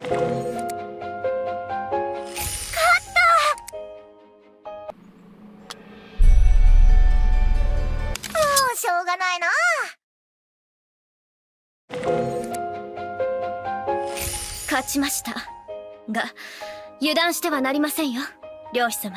勝ったもうしょうがないな。勝ちました。が油断してはなりませんよ漁師様。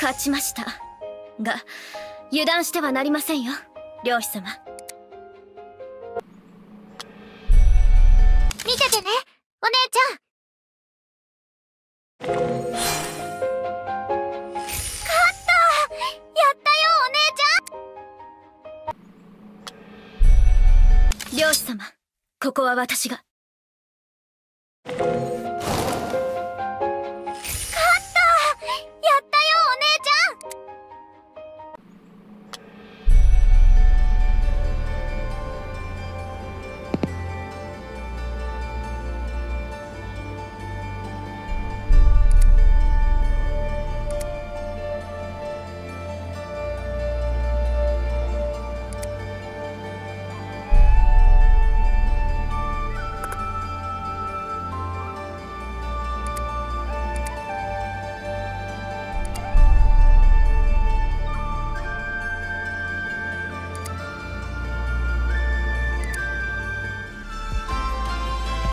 勝ちました。が油断してはなりませんよ。漁師様。見ててねお姉ちゃん。勝ったやったよお姉ちゃん。漁師様ここは私が。